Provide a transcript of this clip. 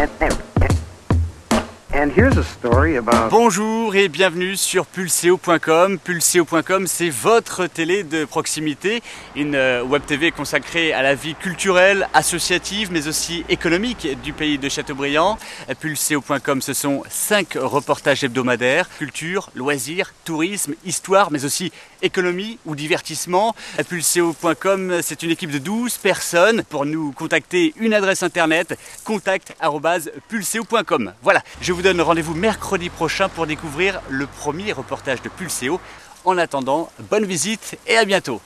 de And here's a story about Bonjour et bienvenue sur pulseo.com. Pulseo.com, c'est votre télé de proximité, une euh, web TV consacrée à la vie culturelle, associative, mais aussi économique du pays de Châteaubriand. Pulseo.com, ce sont cinq reportages hebdomadaires culture, loisirs, tourisme, histoire, mais aussi économie ou divertissement. Pulseo.com, c'est une équipe de 12 personnes. Pour nous contacter, une adresse internet contact@pulseo.com. Voilà, je vous donne rendez-vous mercredi prochain pour découvrir le premier reportage de Pulseo. En attendant, bonne visite et à bientôt.